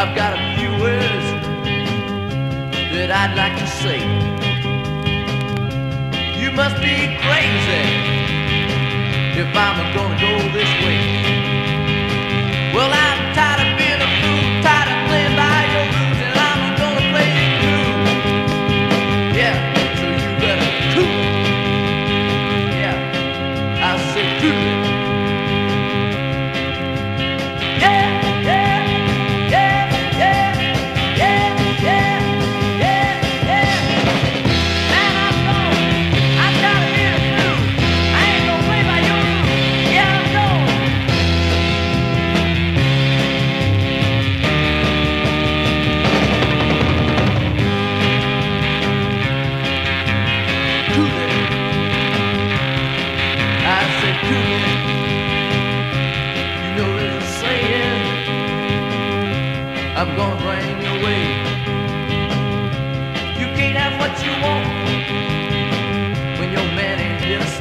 I've got a few words that I'd like to say. Must be crazy if I'm gonna go this way. Yes.